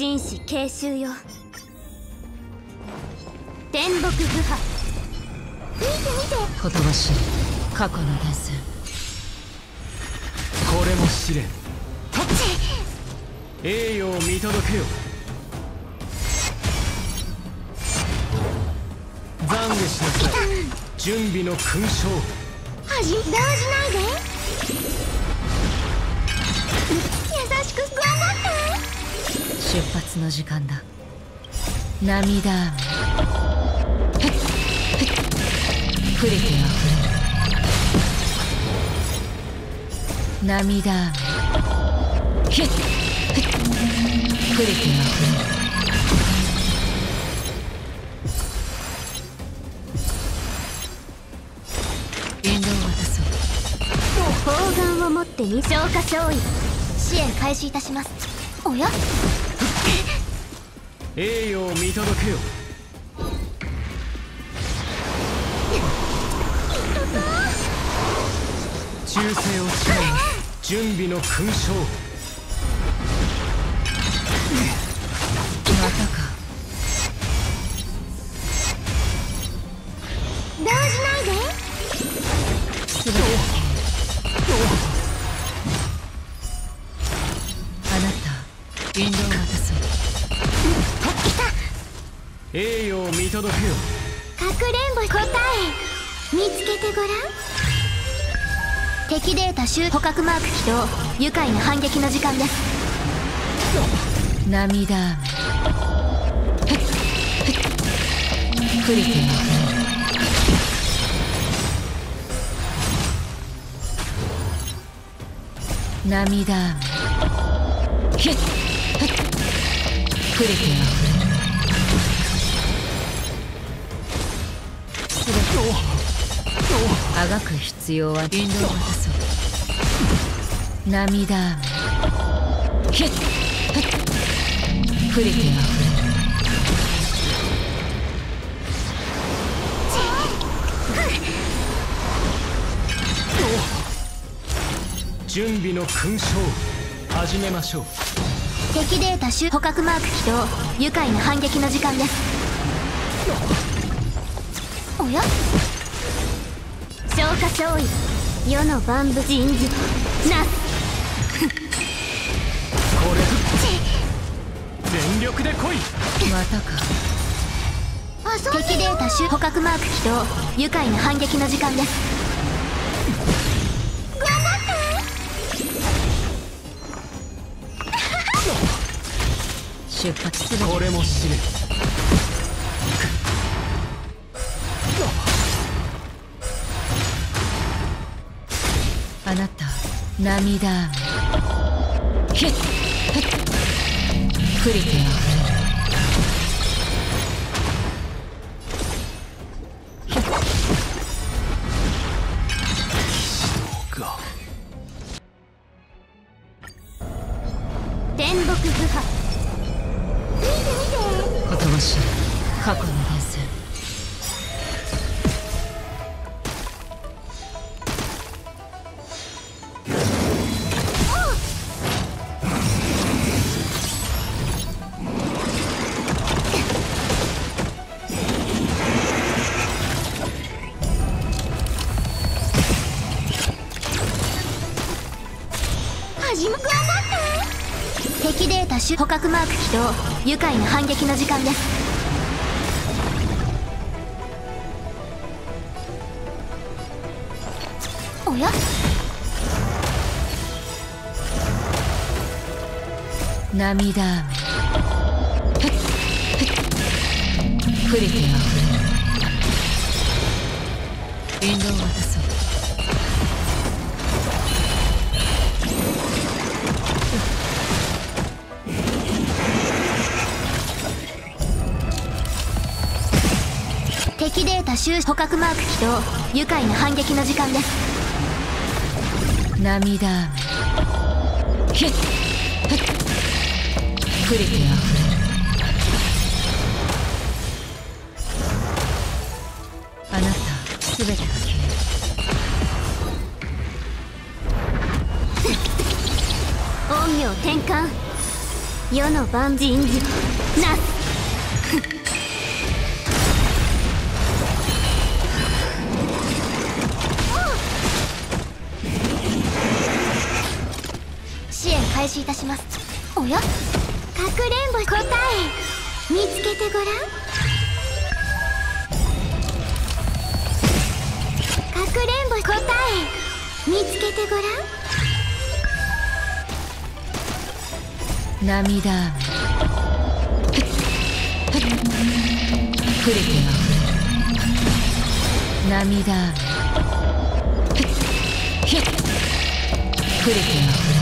紳士継襲よ天木部派。見て見て。ほとばしい過去の伝線これも試練栄誉を見届けよ。懺悔しなさい。準備の勲章。はじ動じないで。優しく頑張って出発の時間だ。涙雨。ふれては触れる。涙雨。ひっ。ふれては触れる。引導を渡そう。砲丸を持って二消化勝利支援開始いたします。おや？栄誉を見届けよ。忠誠を誓い準備の勲章。ごらん敵データ集捕獲マーク起動。愉快な反撃の時間です。涙雨。ふれては触れる涙雨。ひっふれてあがく必要は引導を渡そう涙雨ひっふれては触れる。準備の勲章。始めましょう。敵データ集捕獲マーク起動。愉快な反撃の時間です。おや？消化勝利世の万物人事なすこれ全力で来いまたか。敵データ集捕獲マーク起動愉快な反撃の時間です頑張出発するこれも試練涙。雨ひっ。ふれてはが天木部派見て見てほとばしい過去の伝線データ集捕獲マーク起動。愉快な反撃の時間です。おや？涙雨。ふれては触れる引導を渡そう。敵データ集捕獲マーク起動。愉快な反撃の時間です。涙雨。ひっ。ふれては触れる。あなたすべてが消える。陰陽転換。世の万人事なす始いたします。おや？かくれんぼ答え見つけてごらん。かくれんぼ答え見つけてごらん。涙雨。触れては降る涙雨ひっ。触れては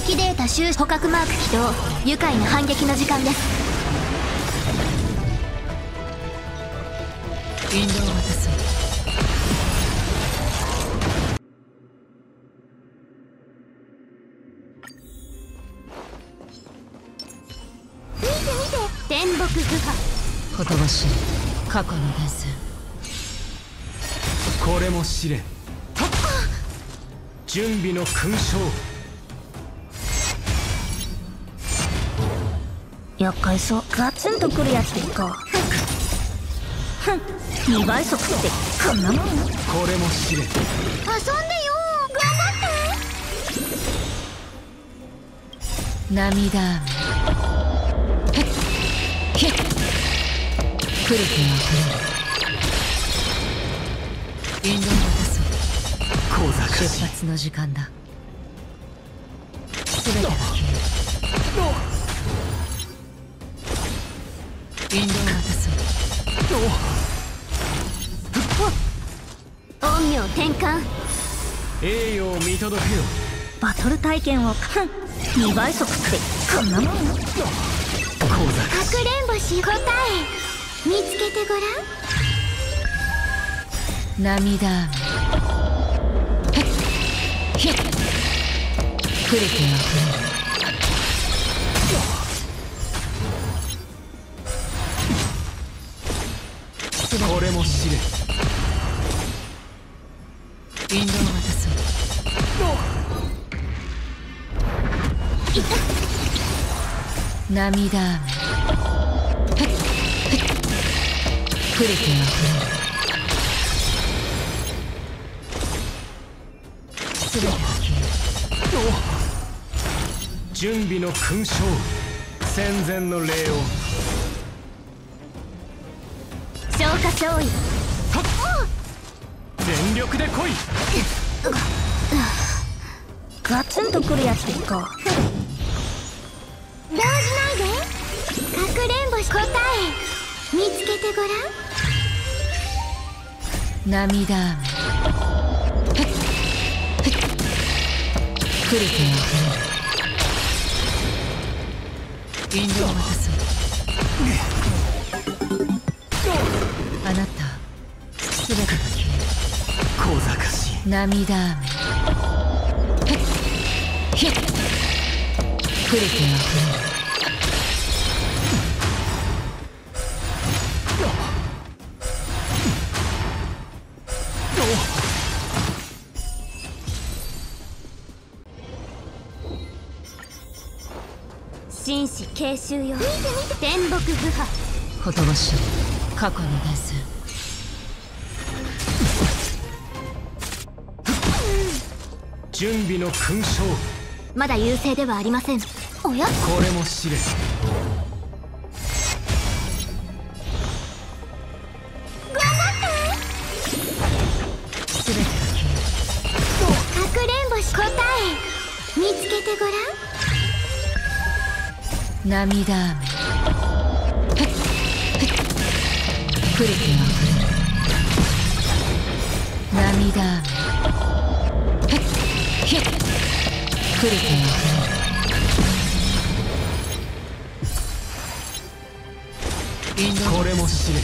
敵データ収捕獲マーク起動。愉快な反撃の時間です。引導を渡そう見て見て。天木不破。ほとばしい過去の伝説。これも試練準備の勲章厄介そう。ガツンとくるやつでいこう。ふん。2倍速ってこんなもん。これも試練遊んでよ。頑張って。涙雨ひっ。触れては降る引導を渡そう小賢出発の時間だ引導を渡そう陰陽転換栄誉を見届けよバトル体験を2倍速ってこんなもんかくれんぼし答え見つけてごらん涙雨ひっ触れてはこれもを渡そう。涙雨。ふっふっ。触れては降る全てが消える準備の勲章。戦前の礼を消化勝利。全力で来い。ガツンとくるやつないで。かくれんぼし答え見つけてごらん。涙雨。ふっ。ふっ。触れては降る引導を渡そうあなた全てが消える小賢しい。涙雨。ひっ。触れては紳士継襲よ天木不破。ほとばしい過去の伝説準備の勲章。まだ優勢ではありません。おや？これも試練全て。が消えるかくれんぼし答え。見つけてごらん。涙雨触れては降る。涙雨ふっひっ触れては降る。これも試練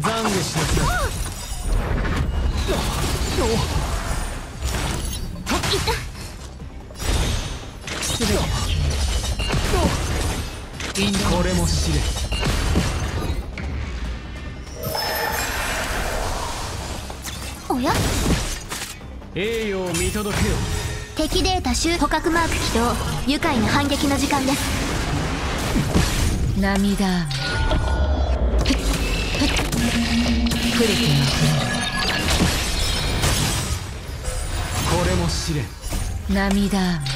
懺悔しなさい全てこれも試練おや？栄誉を見届けよ。敵データ集捕獲マーク起動。愉快な反撃の時間です。涙。雨触れてはこれも試練涙。雨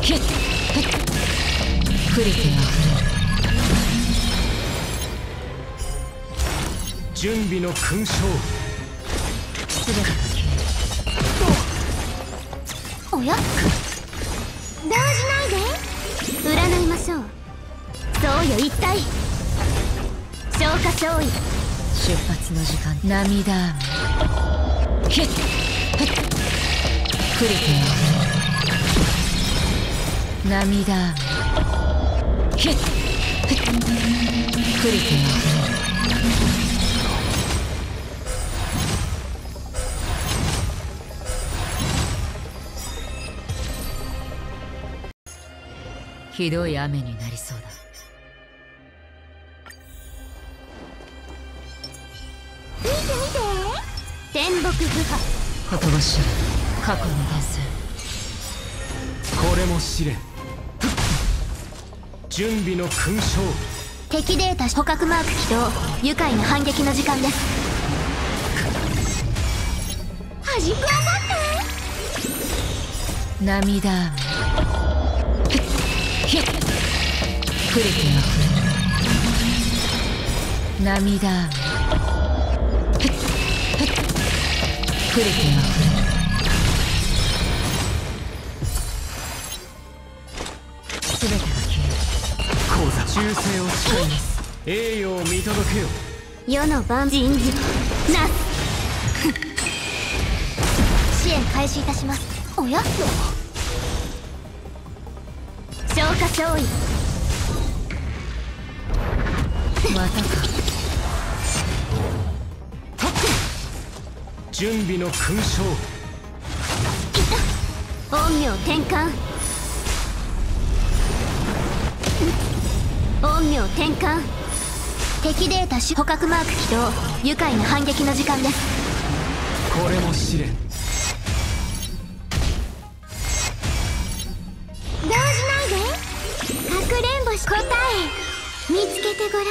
ひっ触れては準備の勲章すべてが消おや？動じないで占いましょうそうよ一体消化勝利出発の時間涙雨ひっ触れては涙雨ひっ触れてはひどい雨になりそうだ。見て見て天木不破ほとばしい。過去の伝説。これも試練準備の勲章。敵データ捕獲マーク起動。愉快な反撃の時間です。端っこ涙。雨ひっ。触れては涙雨ひっ。触れてはすべて座忠誠を誓います。栄誉を見届けよ。世の万人事なす。支援開始いたします。おや消化勝利またか。準備の勲章。陰陽転換陰陽転換。敵データ捕獲マーク起動。愉快な反撃の時間です。これも試練。動じないで。かくれんぼし答え。見つけてごらん。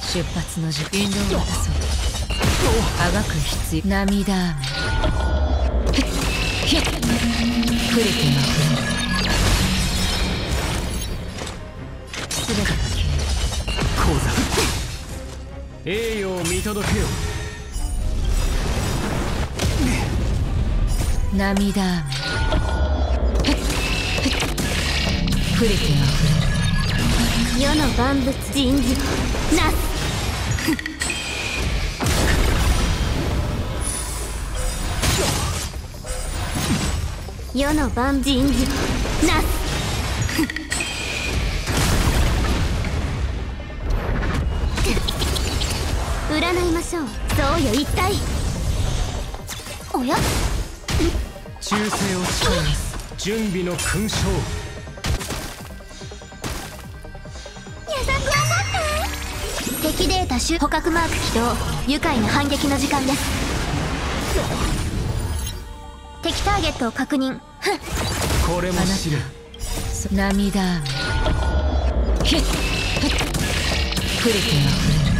出発の時間を渡そう。あがく必要。涙雨。触れてはすべ栄誉を見届けよ。涙雨。ふっ。ふっ。触れては世の万物人事なす世の万人事なすいましょう。そうよ一体。おや？忠誠を誓います。準備の勲章。優しく当たって。敵データ集捕獲マーク起動。愉快な反撃の時間です。敵ターゲットを確認。これも試練そ涙。雨ふっ。触れては引導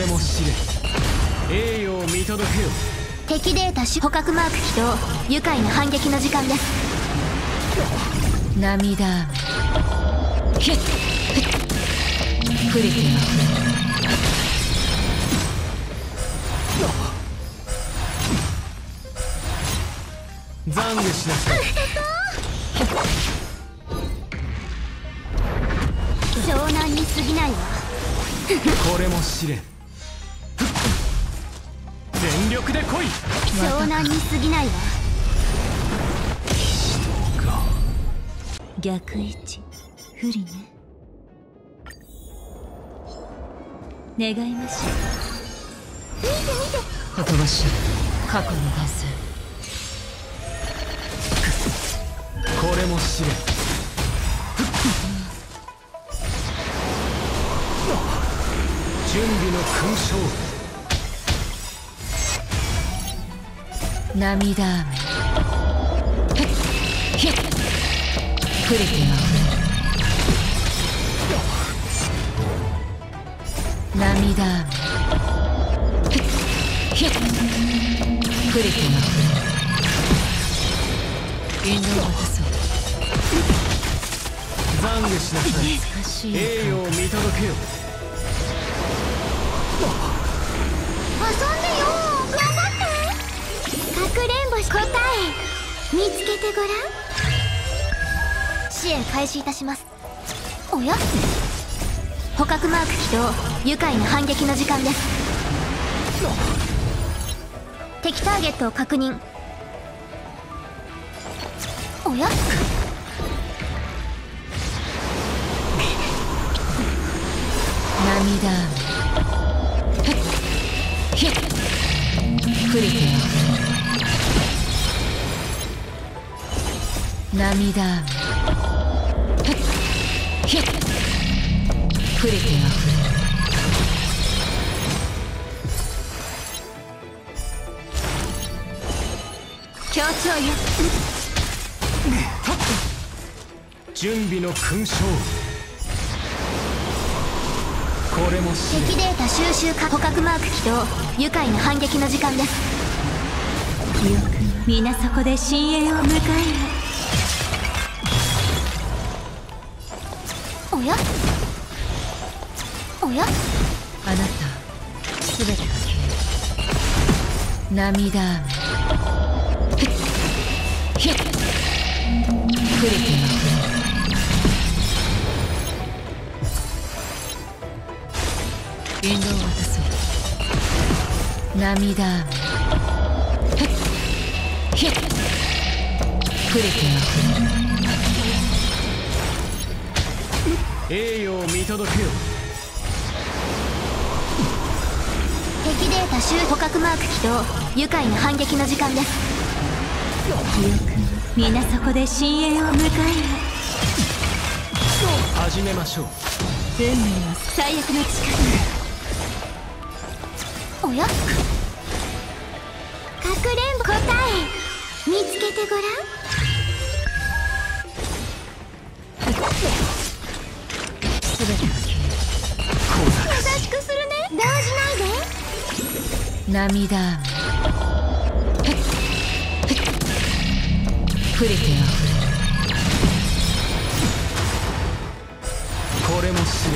これも試練栄誉を見届けよ。敵データ集捕獲マーク起動。愉快な反撃の時間です。涙雨ひっ。ふっ。触れては懺悔しなさい。湘南に過ぎないわ。これも試練全力で来い。湘南に過ぎないわ。逆位置。不利ね。願いましょう。見て見て。としい過去の男性。これも 準備の勲章。涙雨。ひっ。触れては涙雨。ひっ。触れては引導を渡そ。う懺悔しなさい。栄誉を見届けよし答え見つけてごらん。支援開始いたします。おや？捕獲マーク起動。愉快な反撃の時間です。敵ターゲットを確認。おや？涙。雨ひっ。触れては涙雨。触れては強調よ。準備の勲章。これも敵データ収集か捕獲マーク起動。愉快な反撃の時間です。記憶皆そこで深淵を迎えおや？おや？あなたすべてが消える。涙雨。ひっ触れては引導を渡そう涙雨ひっ触れて栄誉を見届けよ。敵データ収捕獲マーク起動。愉快な反撃の時間です。記憶皆そこで深淵を迎え始めましょう。運命は最悪の力おや？かくれんぼ答え。見つけてごらん涙雨。触れてはこれ。も試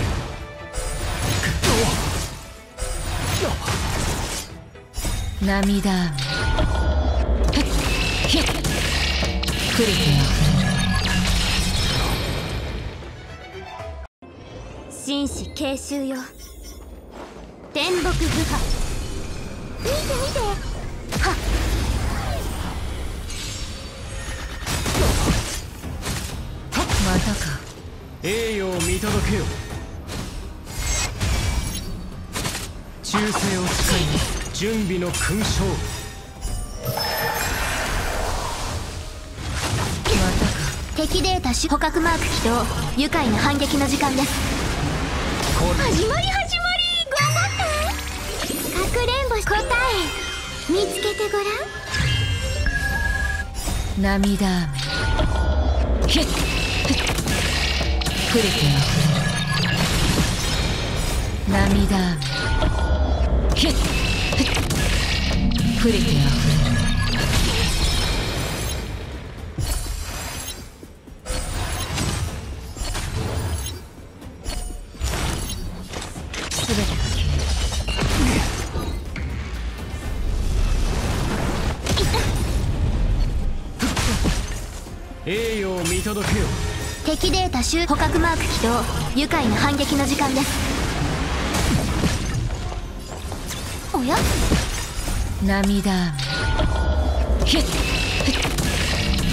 練涙雨ひっ。触れては紳士継襲よ天木部派見て見て。はっ。またか。栄誉を見届けよ。忠誠を誓い準備の勲章。またか。敵データ種捕獲マーク起動。愉快な反撃の時間です。始まり始答え見つけてごらん。涙雨。ひっ。触れては涙雨ひっ。触れては敵データ収捕獲マーク起動。愉快な反撃の時間です。おや？涙雨。ひっ。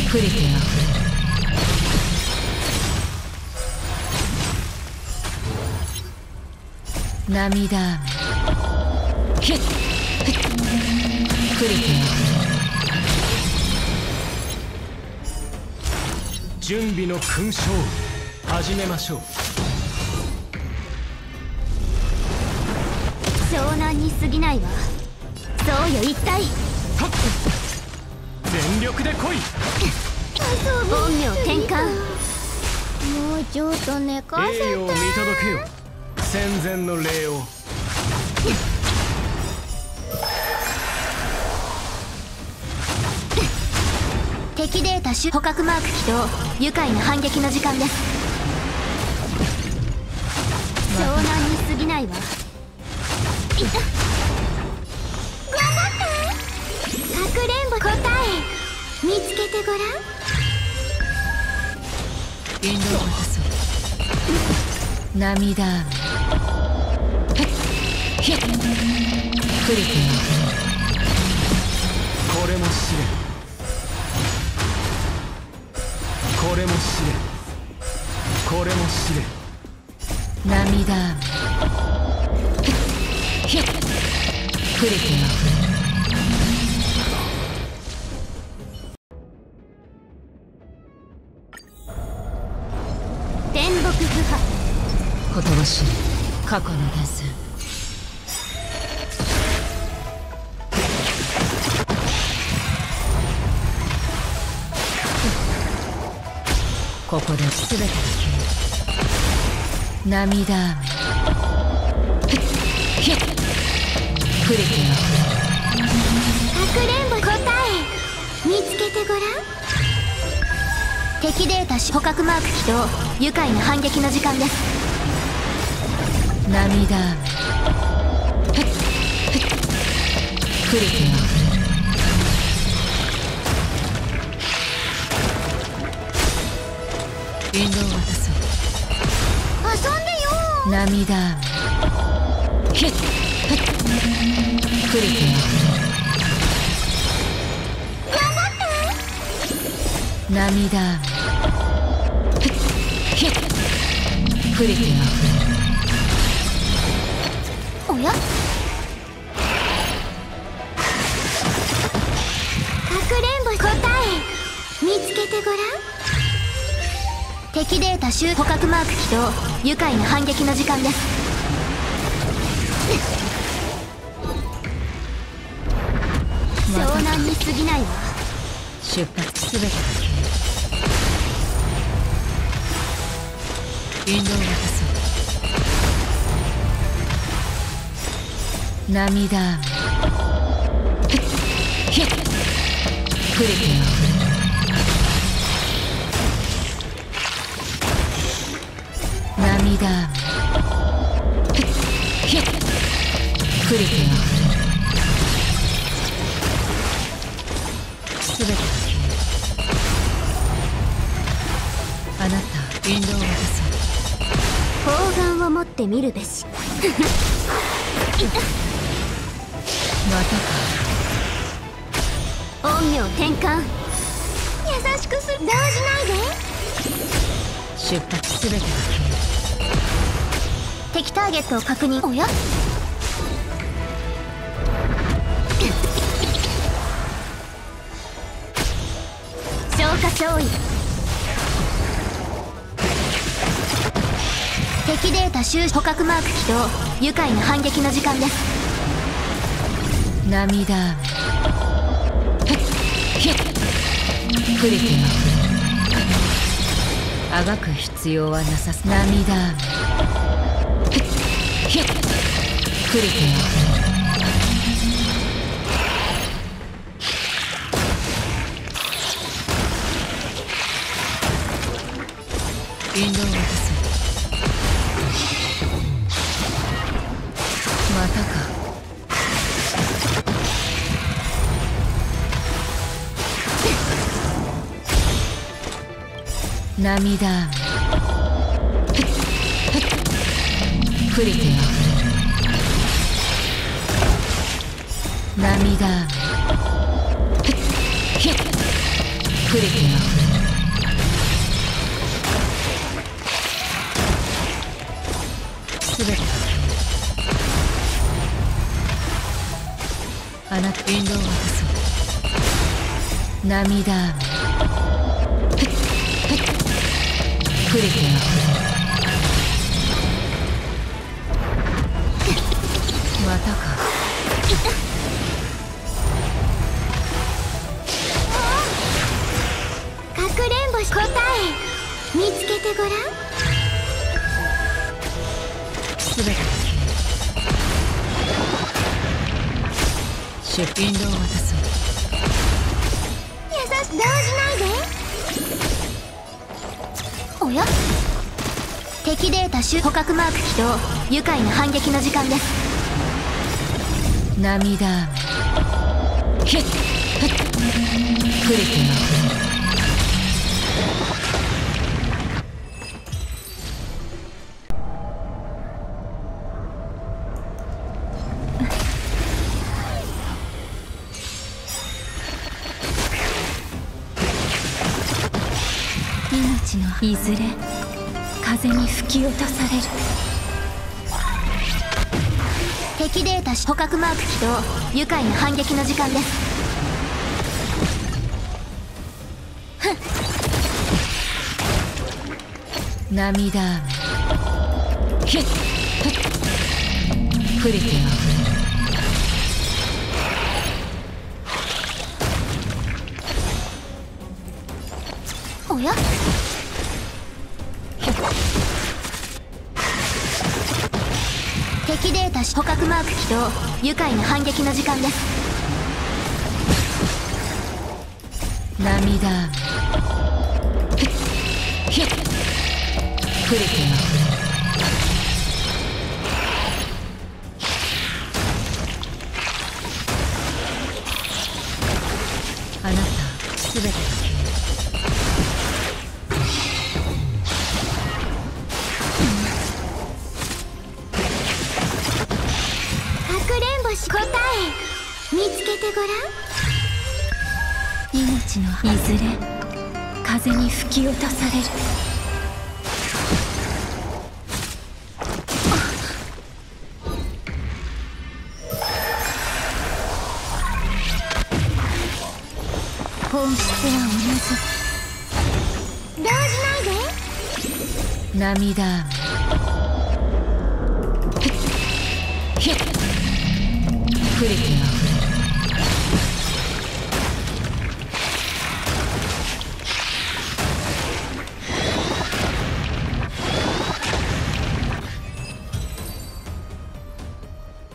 触れて涙雨。ひっ。触れて準備の勲章。始めましょう。湘南に過ぎないわ。そうよ一体。全力で来い。本名転換。もうちょっと寝かせて。栄誉を見届けよ。戦前の礼を敵データ種捕獲マーク起動。愉快な反撃の時間です。湘南に過ぎないわ。いた。頑張って。かくれんぼ答え。見つけてごらん。引導を渡そう涙雨。ひっ。ふれふれては天木不破。ほとばしい。過去の伝線ここで全てが消える涙雨。敵データ種捕獲マーク起動。愉快な反撃の時間です。涙雨。ふっふっふれては引導を渡そう遊んでよ。涙雨ひっふっふれては涙雨。ふっひっふれてはおやかくれん。ぼ答え見つけてごらん。敵データ集捕獲マーク起動愉快な反撃の時間です。湘南に過ぎないわ出発すべて引導を渡そう涙雨。ふっ。ひっ。ふれては涙雨ふっ。ひっ。ふれ砲丸を持ってみるべし。またか。陰陽転換。優しくする。動じないで。出発すべてが敵ターゲットを確認。おや？消化勝利敵データ収捕獲マーク起動。愉快な反撃の時間です。える涙雨。ふっひっふれ。てはあがく必要はなさす涙雨。ふっひっふれ。て涙。雨ふっふっふれては涙。雨ふっひっふれてはすべて。あなた引導を渡そう涙。雨れてまたかかくれんぼし答え見つけてごらんすべて出品う優しなおや。敵データ集捕獲マーク起動。愉快な反撃の時間です。涙雨。ヒッふっ。触れては触いずれ風に吹き落とされる。敵データ捕獲マーク起動。愉快な反撃の時間です。涙雨。ヒッふっ。触れては。触れ捕獲マーク起動。愉快な反撃の時間です。涙。雨ふっ。触れてますごらん命のいずれ。風に吹き落とされ。る本質は動じないで。涙。雨ふっ。ヒッ触れては